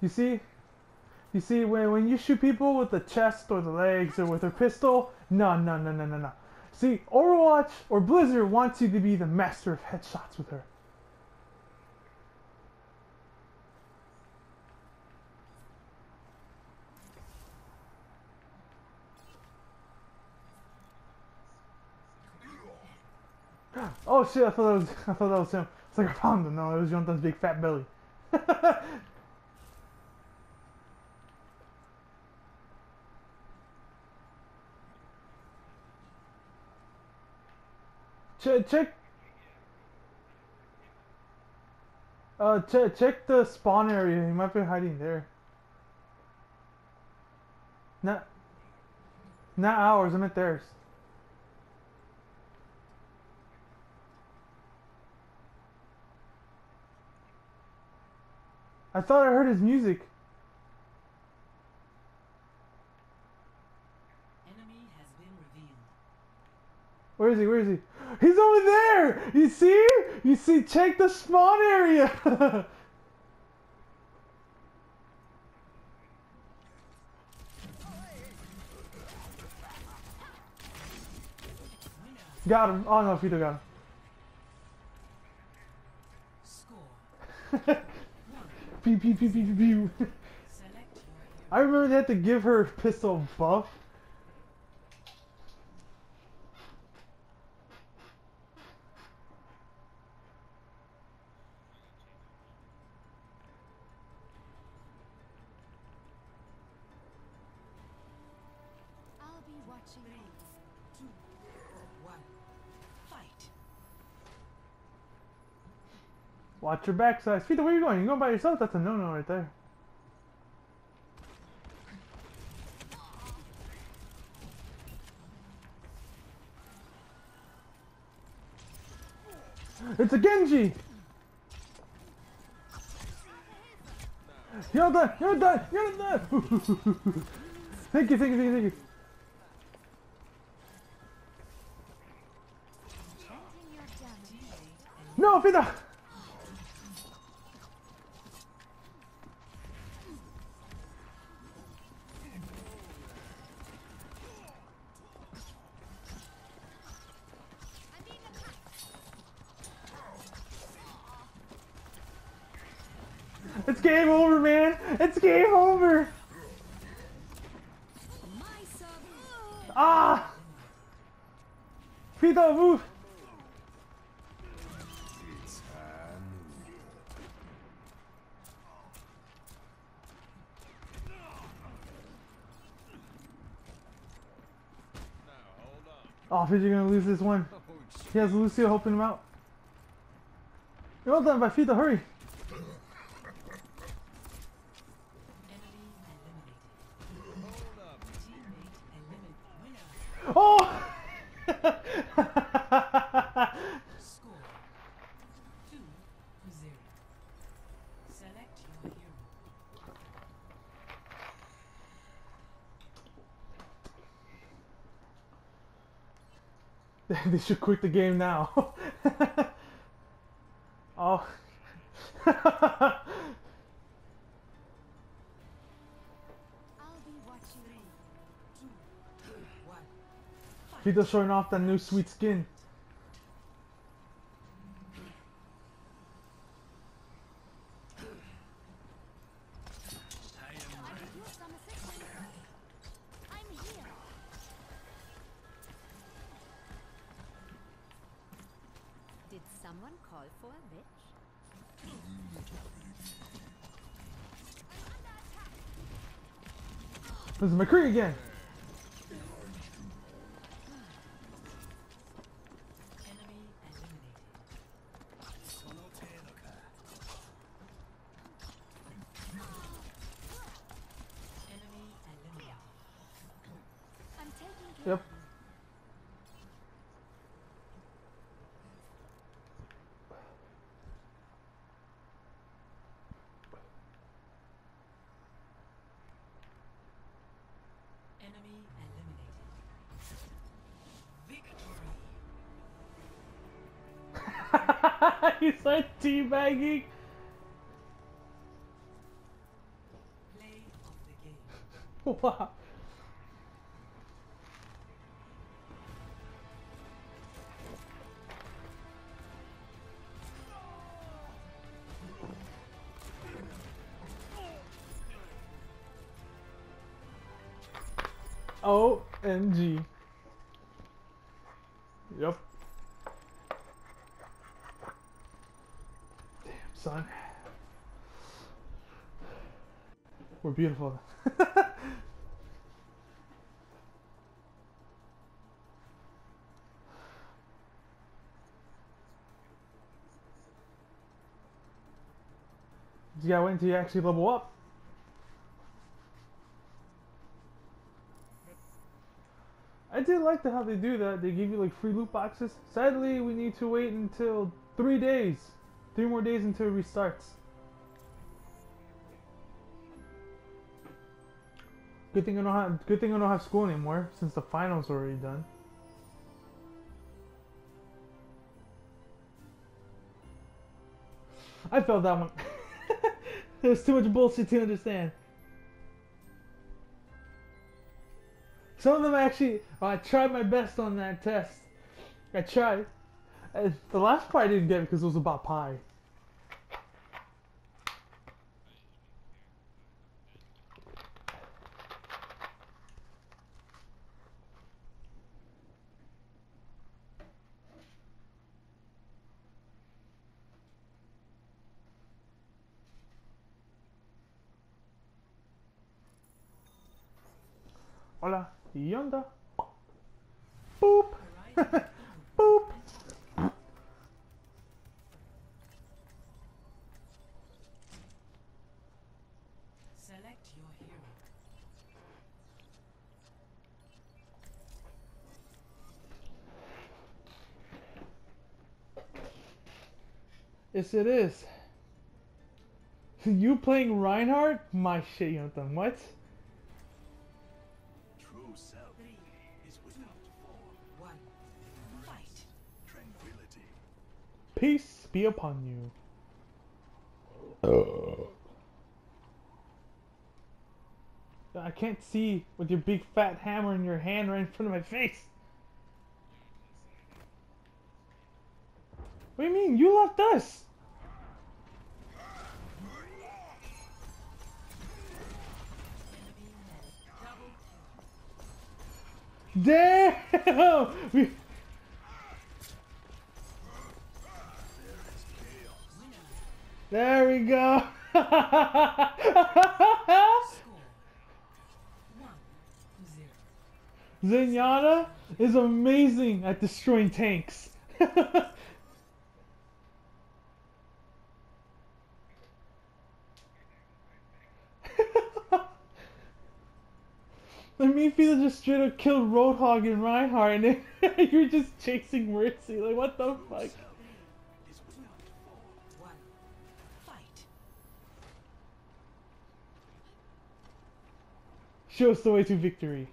You see? You see, when, when you shoot people with the chest or the legs or with a pistol, no, no, no, no, no, no. See, Overwatch or Blizzard wants you to be the master of headshots with her. Oh shit, I thought that was I thought that was him. It's like I found him. No, it was Jonathan's big fat belly. check check uh check check the spawn area. He might be hiding there. Not not ours, I meant theirs. I thought I heard his music. Enemy has been revealed. Where is he? Where is he? He's over there! You see? You see? Check the spawn area! got him. Oh no, Fito got Score. him. pew, pew, pew, pew, pew, pew. Your. I remember they had to give her pistol buff. Watch your backside. Fito, where you going? You going by yourself? That's a no-no right there. It's a Genji! You're done! You're done! You're done! thank you, thank you, thank you, thank you. No, Fito! It's game over, man! It's game over! Ah! Fito, move! Oh, Fito, gonna lose this one. He has Lucio helping him out. You're all done by Fito, hurry! they should quit the game now. oh. I'll be watching you. Two, one. Showing off that new sweet skin. Call for a? This is McCree again. Teabagging. wow. OMG. Yep. We're beautiful. Gotta wait until you actually level up. I did like the how they do that. They give you like free loot boxes. Sadly, we need to wait until three days, three more days until it restarts. Good thing I don't have. Good thing I don't have school anymore since the finals already done. I felt that one. There's too much bullshit to understand. Some of them actually, I tried my best on that test. I tried. Uh, the last part I didn't get because it was about pie. Hola, ¿y onda? Boop! Yes, it is. You playing Reinhardt? My shit, you know done what? True self Three, is without form, one. Fight. tranquility. Peace be upon you. Oh. I can't see with your big fat hammer in your hand right in front of my face. What do you mean? You left us! Damn! We, there we go! Zenyatta is amazing at destroying tanks. Like me feel just straight up killed Roadhog and Reinhardt and you're just chasing Mercy. Like what the fuck? Self is without form. One. Fight. Show us the way to victory.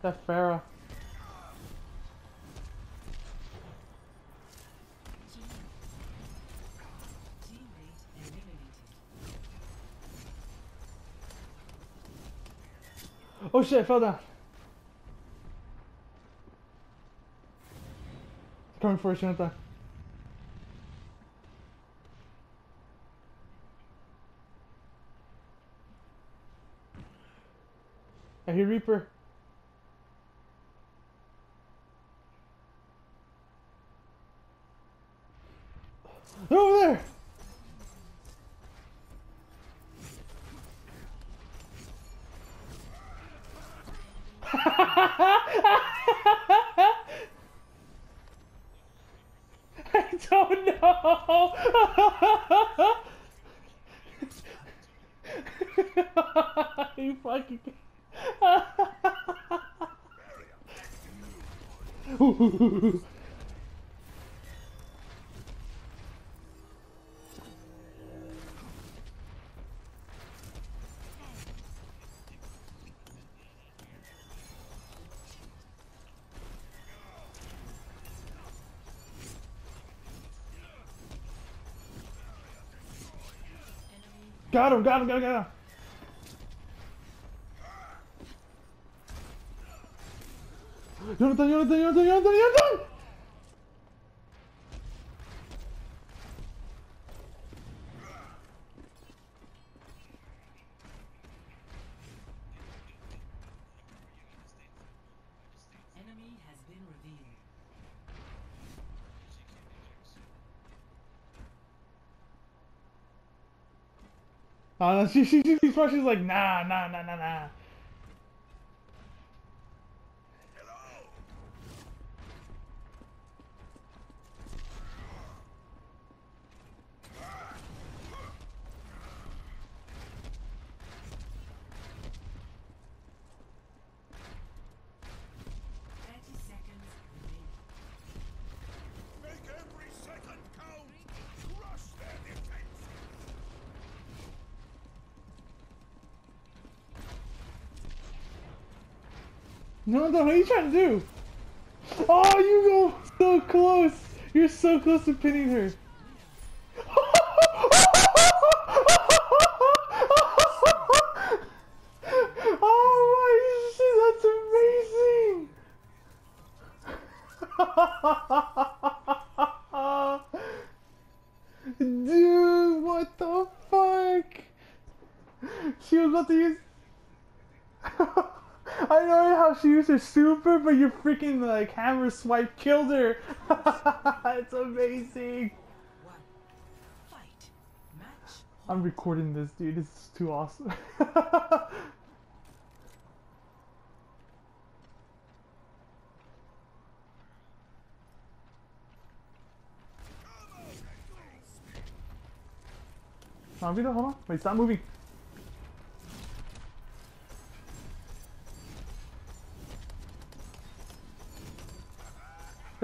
That Pharah. Oh shit, I fell down. Coming for us, Jonathan. I hear Reaper. They're over there! you fucking. ooh, ooh, Got him, got him, got him, got him. Jonathan, Jonathan, Jonathan, Jonathan, Jonathan! Enemy has been revealed. Uh, she, she, she, she's she's like, nah, nah, nah, nah, nah. Jonathan, what are you trying to do? Oh, you go so close. You're so close to pinning her. oh my, that's amazing. Dude, what the fuck? She was about to use. I know her super, but your freaking like hammer swipe killed her. it's amazing. I'm recording this, dude. This is too awesome. On, hold on. Wait, stop moving.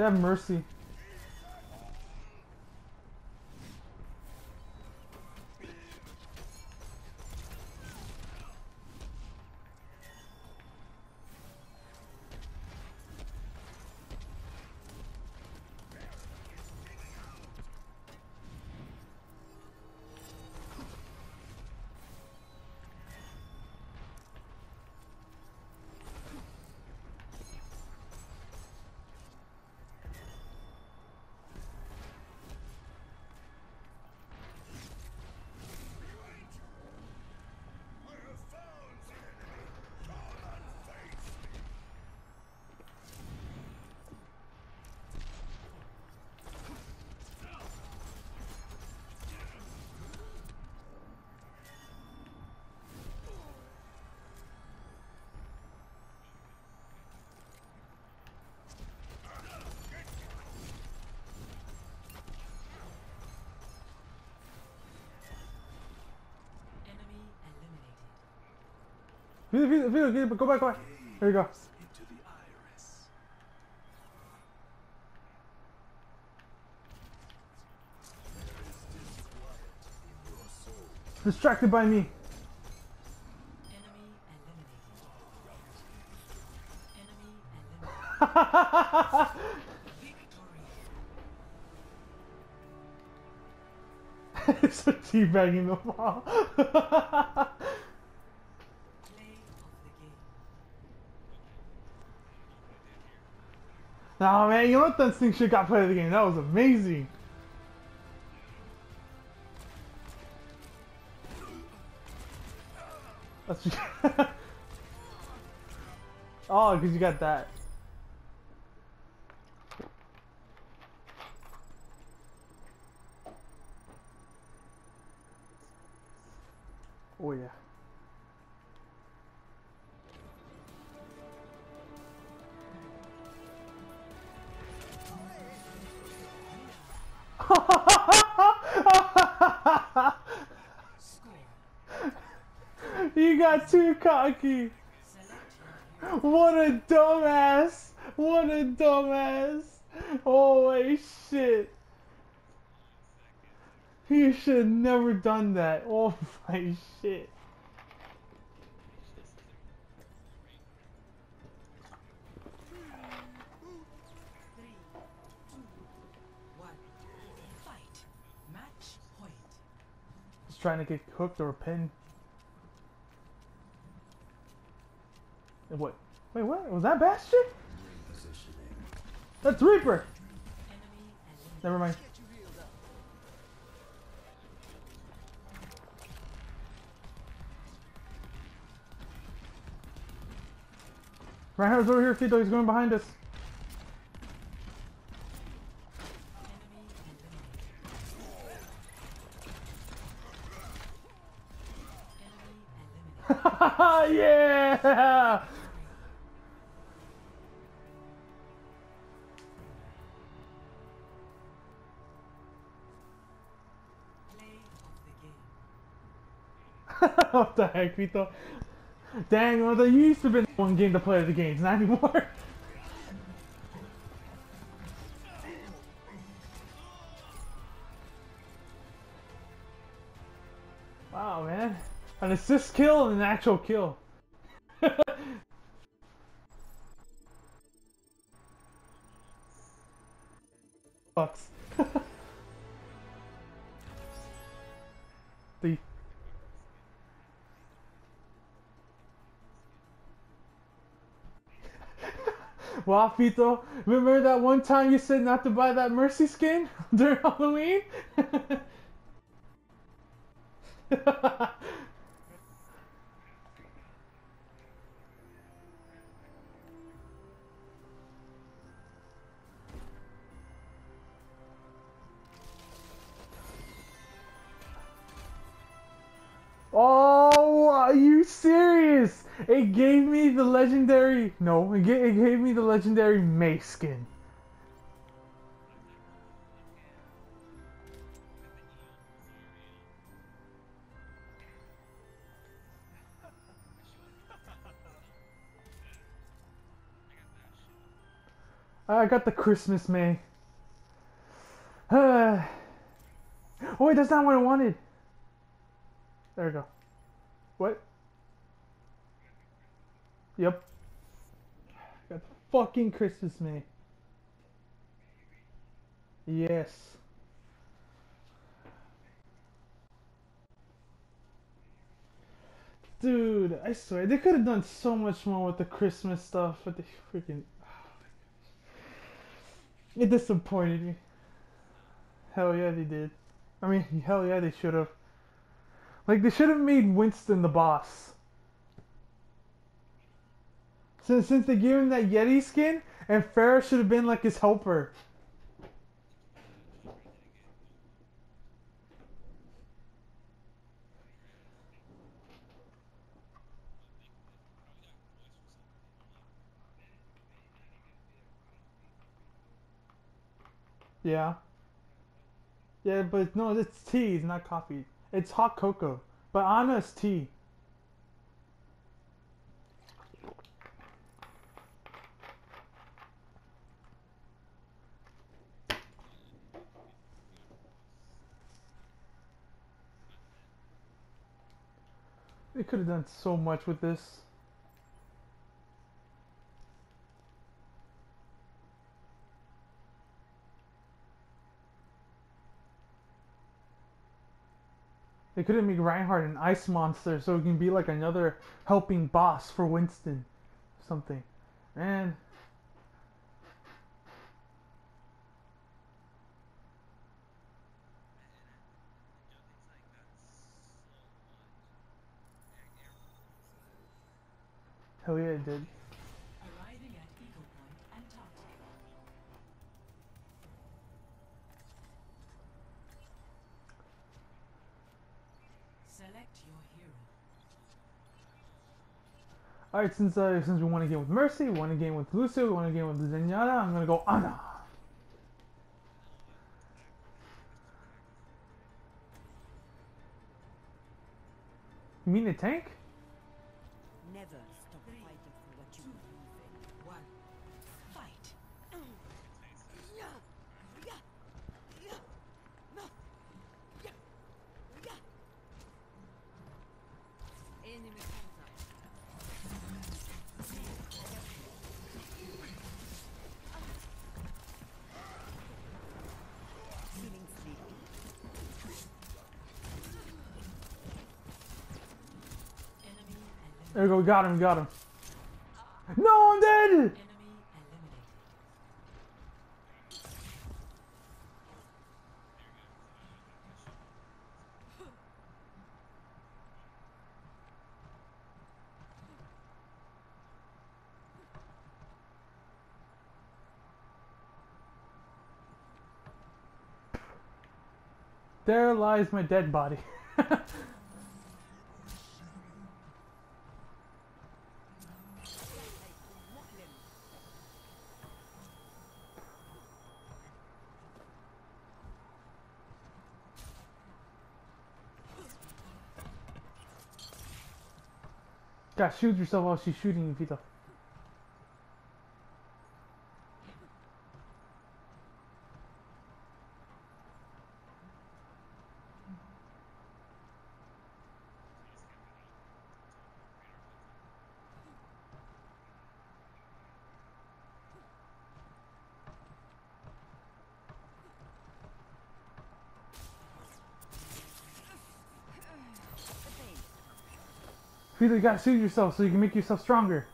Have mercy. Vito, Vito, Vito, Vito, go back, go back. There you go. Distracted by me. Enemy eliminated. Enemy eliminated. Victory. it's a teabagging the ball. nah, man, that thing shit got played of the game. That was amazing. That's oh, because you got that. You got too cocky. What a dumbass! What a dumbass! Holy shit! You should have never done that. Oh my shit. three, two, one. Fight. Match point. trying to get hooked or pinned. What? Wait, what? Was that Bastion? That's Reaper! Never mind. Reinhardt's over here, Fido. He's going behind us. yeah! What the heck, Vito? Dang, well, there used to be one game to play the games, not anymore. wow, man. An assist kill and an actual kill. Fucks. Wow, Fito, remember that one time you said not to buy that Mercy skin during Halloween? oh, are you serious? It gave the legendary. No, it, ga- it gave me the legendary Mei skin. I got the Christmas Mei. oh wait, that's not what I wanted. There we go. What? Yep. Got the fucking Christmas me. Yes. Dude, I swear they could have done so much more with the Christmas stuff, but they freaking. Oh it disappointed me. Hell yeah, they did. I mean, hell yeah, they should have. Like, they should have made Winston the boss. Since, since they gave him that Yeti skin, and Pharah should have been like his helper. Yeah. Yeah, but no, it's tea, it's not coffee. It's hot cocoa. But Ana is tea. They could have done so much with this. They could have made Reinhardt an ice monster so he can be like another helping boss for Winston. Something. Man. Hell yeah, it did. Alright, since uh, since we won a game with Mercy, we won a game with Lucio, we won a game with Zenyatta, I'm gonna go Ana. You mean the tank? There we go. We got him. We got him. No, I'm dead. There lies my dead body. Shoot yourself while she's shooting you, Vito. Vito, you gotta shoot yourself so you can make yourself stronger.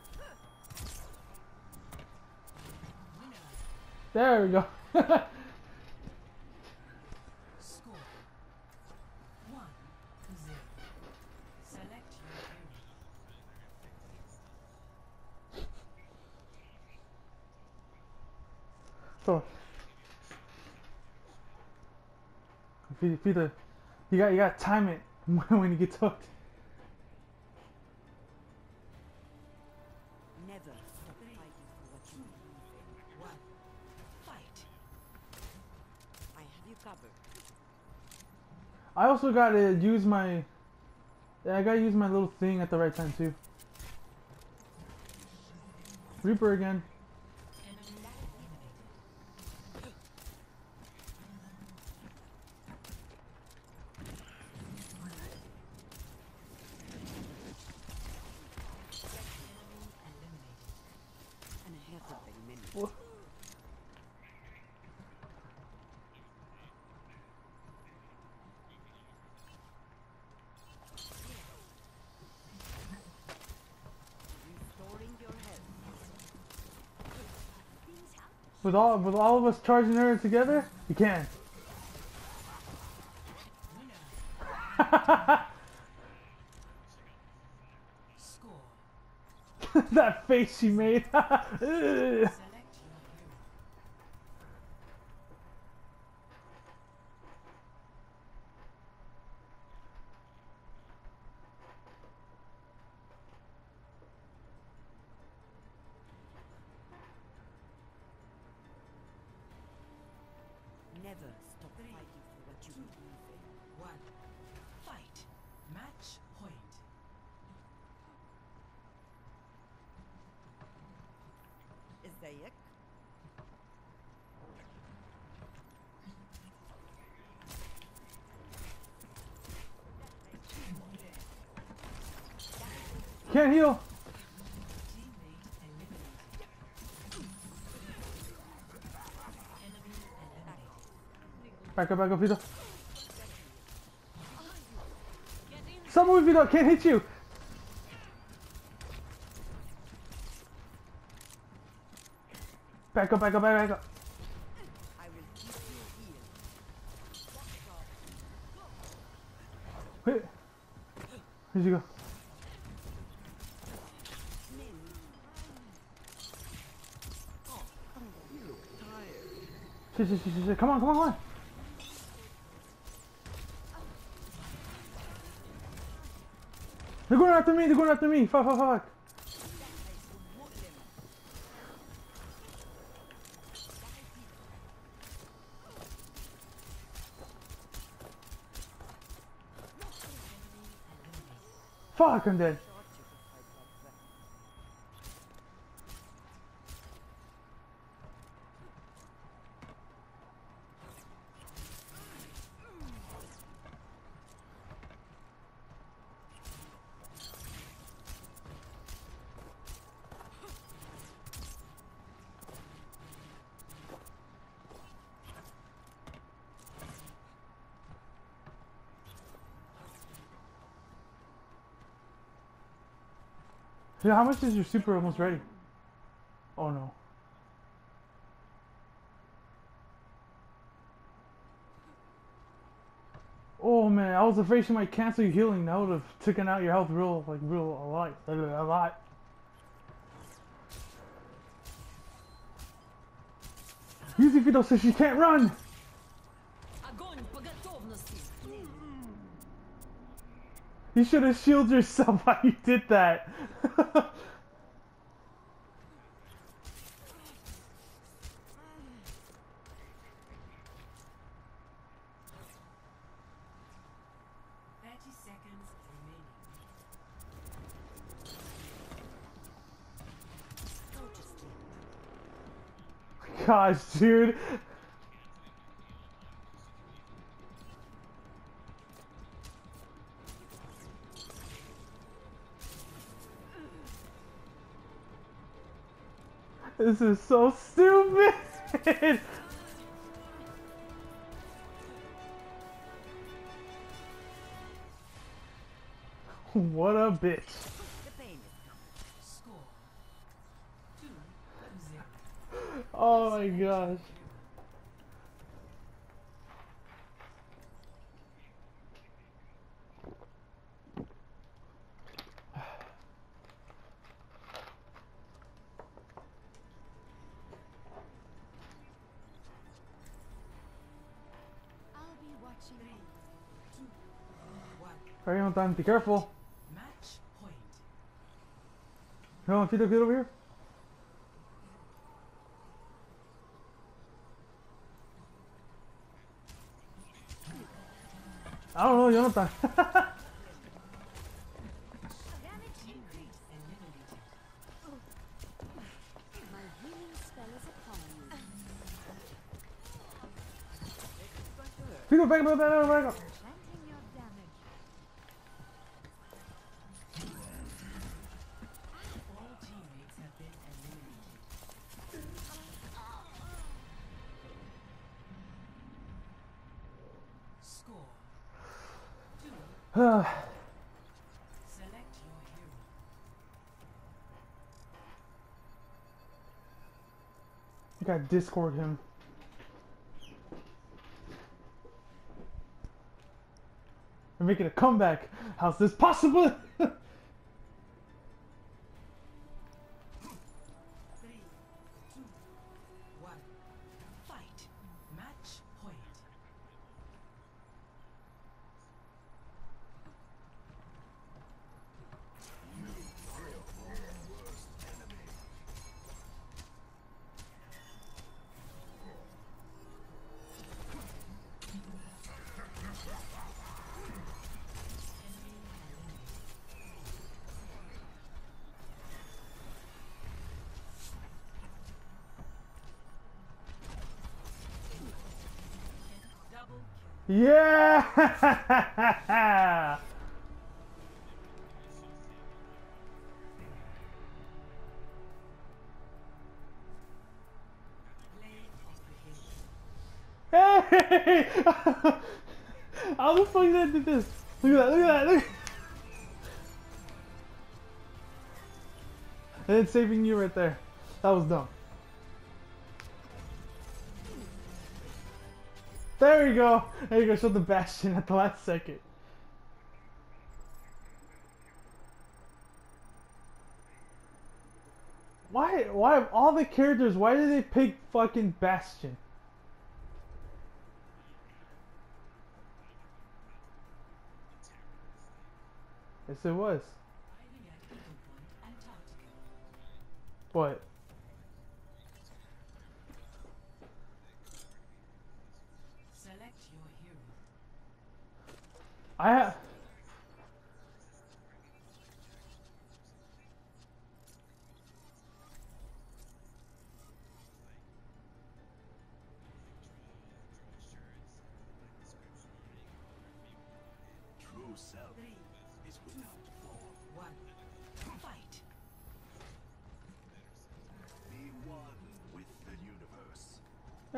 There we go. So, Vito, you got you gotta time it when you get hooked. I also gotta use my. Yeah, I gotta use my little thing at the right time too. Reaper again. Enemy eliminated. Enemy eliminated. And I have been many. Restoring your health. With all with all of us charging her together, you can. That face she made. Back up, back up, Vito. Someone Vito can't hit you. Back up, back up, back up. Wait. Where'd you go? Shit, shit, shit, shit. Come on, come on, come on. Going after me, they're going after me. Fuck, fuck, fuck. Fuck, I'm dead. Dude, how much is your super almost ready? Oh no. Oh man, I was afraid she might cancel your healing. That would have taken out your health real, like real a lot, a lot. Music video says she can't run. You should have shielded yourself while you did that. Gosh, dude. This is so stupid. what a bitch. The pain is coming. Score two zero. Oh my gosh. I'll be watching you. One. Alright, on time. Be careful. Match point. Come on, get over here. I don't know, Jonathan. Damage increase. Eliminated. My healing spell is upon you. Fido, back up, back up, back up. Got Discord him. We're making a comeback. How's this possible? yeah! Hey! How the fuck did I do this? Look at that, look at that, look And then saving you right there. That was dumb. There you go. There you go. Show the Bastion at the last second. Why? Why of all the characters? Why did they pick fucking Bastion? Yes, it was. Arriving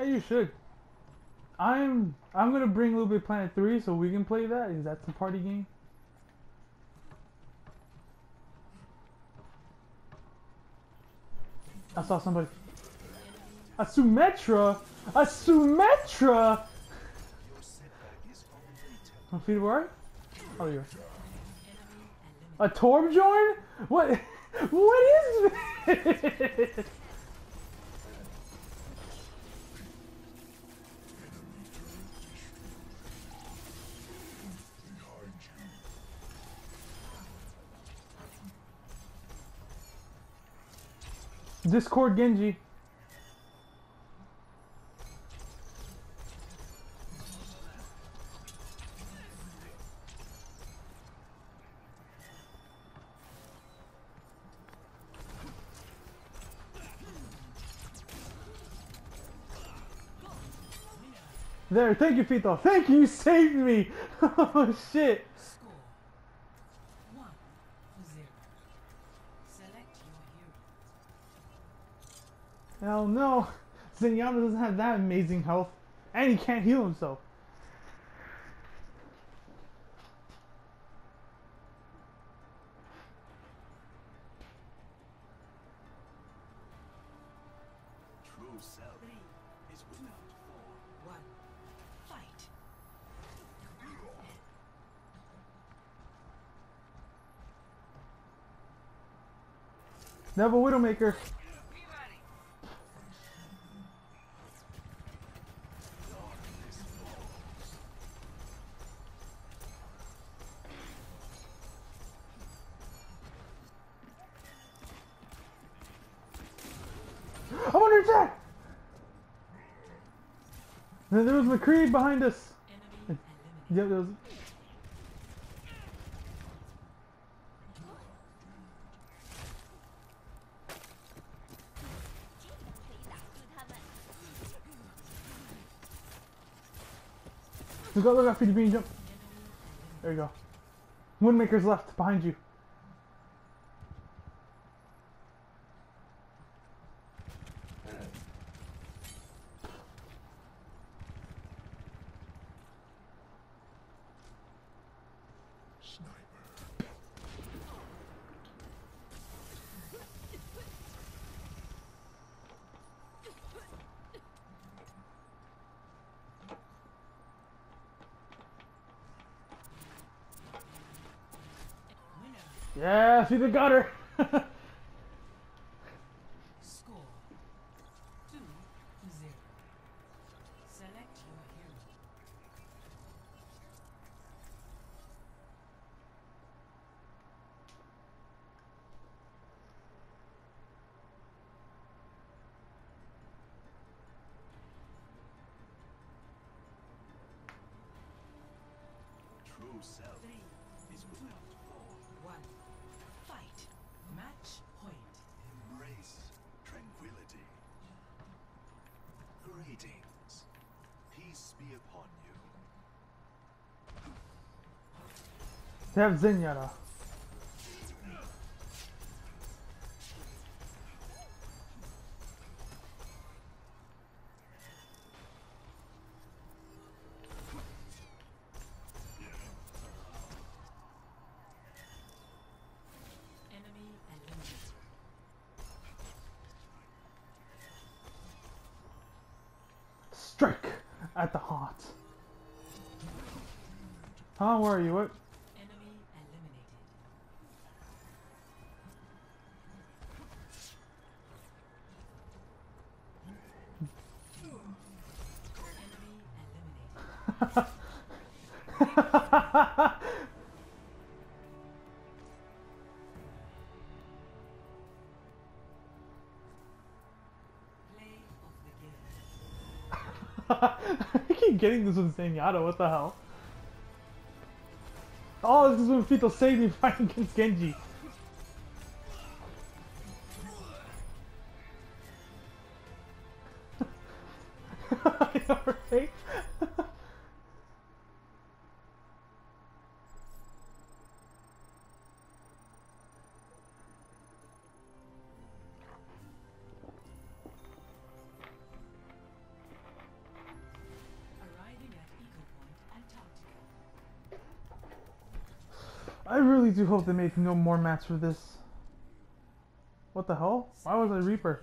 you should. I'm I'm gonna bring Little Big Planet 3 so we can play that. Is that the party game? I saw somebody. A Symmetra? A feet where? Oh, you A Torbjorn? What? What is this? Discord Genji. There, thank you, Fito. Thank you, you saved me. Oh shit. Score one to zero. Select your hero. Hell no. Zenyatta doesn't have that amazing health. And he can't heal himself. True self is without. One. Fight. Neville Widowmaker. Then there McCree behind us. Yep, there was. Look out, look out, Fiji Bean, jump. There you go. Widowmaker's left, behind you. See the gutter. They have Zenyatta. Strike at the heart. Huh? Where are you? What? Keep getting this with Zenyatta, what the hell? Oh, this is when Fito saved me fighting against Genji. Right? do hope they make no more mats for this. What the hell? Why was I Reaper?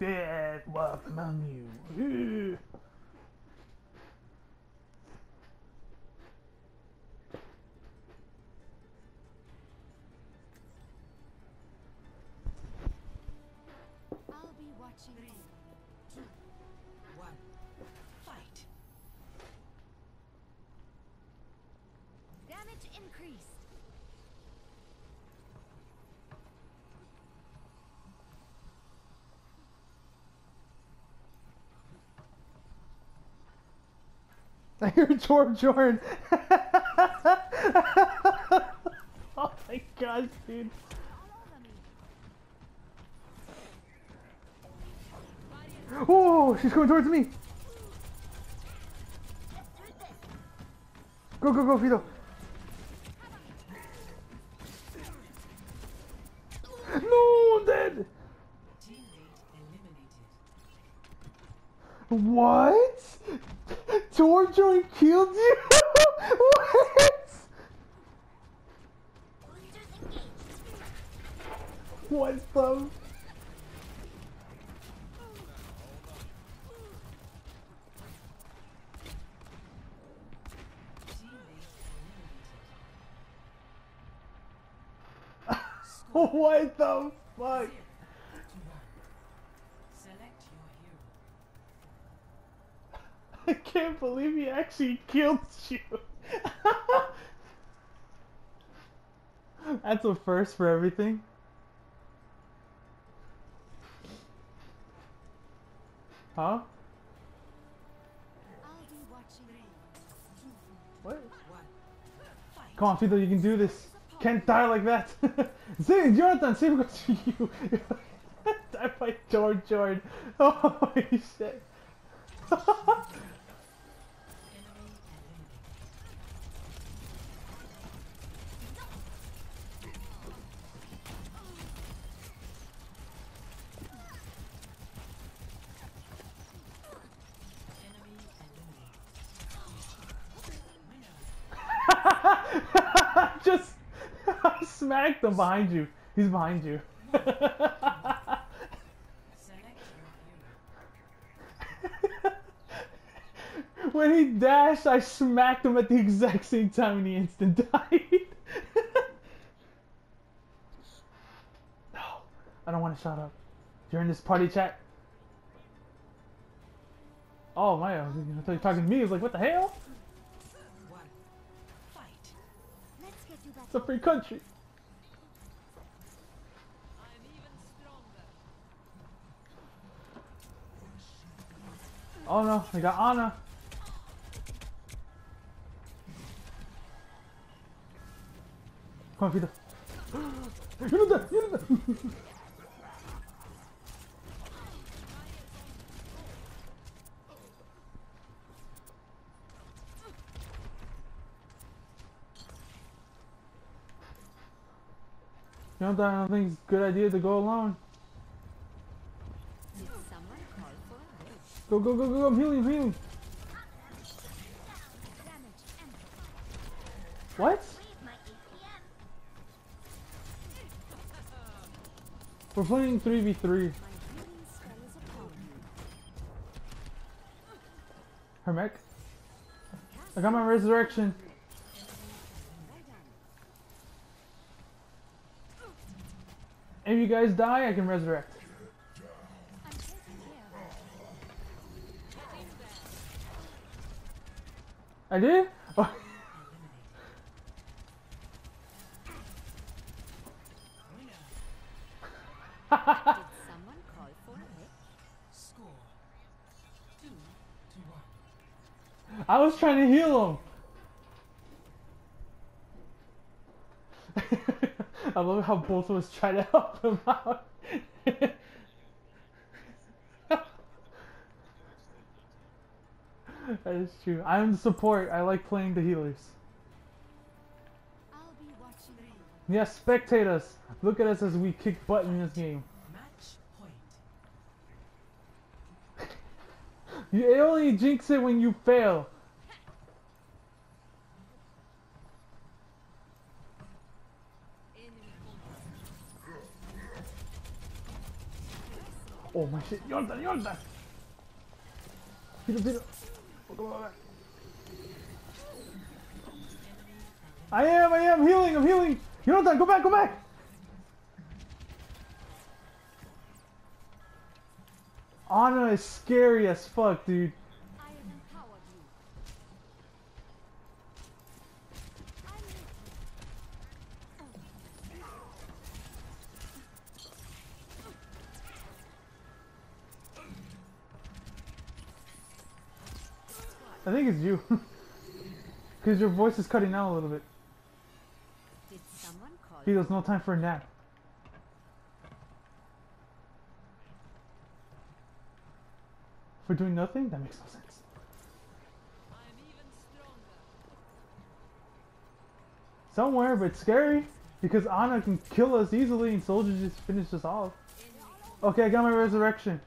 Dead love among you. Hear George Jordan. oh my god, dude. All over me. Oh, she's coming towards me. Go, go, go, Fido. No, I'm dead. What? Giorgio killed you? what? What the? What the fuck? Can't believe he actually killed you. That's a first for everything. Huh? What? Come on, Fido, you can do this. Can't die like that. Zane, Jonathan, same goes to you. die by George Jordan. Holy shit. Smacked him behind you. He's behind you. Select your hero. when he dashed, I smacked him at the exact same time and he instant died. no, I don't want to shut up. You're in this party chat. Oh my, I thought you were talking to me. I was like, what the hell? One. Fight. Let's get you back. It's a free country. Oh no, I got Ana. Come on, Peter. You're not dead, you're not dead. You know, I don't think it's a good idea to go alone. Did someone call for a lift? Go, go, go, go, I'm healing, I'm healing. What? We're playing 3v3. My healing spell is upon you. Hermec. I got my resurrection. If you guys die, I can resurrect. I did? Oh. I was trying to heal him. I love how both of us try to help him out. that is true. I'm the support. I like playing the healers. I'll be watching. Yes, spectate us. Look at us as we kick butt in this game. You it only jinx it when you fail. Oh my shit, Jonathan, Jonathan! Peter, Peter! Oh, I am, I am healing, I'm healing! Jonathan, go back, go back! Ana is scary as fuck, dude. I have empowered you. I'm with you. I think it's you. Because your voice is cutting out a little bit. Did someone call He there's no time for a nap. For doing nothing? That makes no sense. Somewhere, but scary. Because Ana can kill us easily and soldiers just finish us off. Okay, I got my resurrection.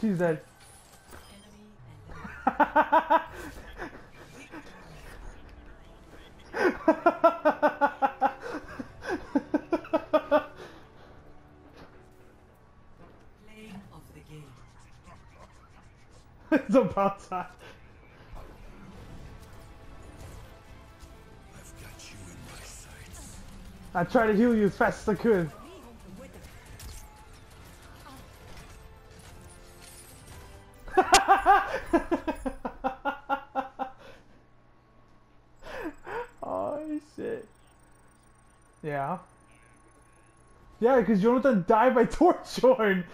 She's dead. It's about time. I've got you in my sights. I tried to heal you as fast as I could. Because Jonathan died by Torbjorn.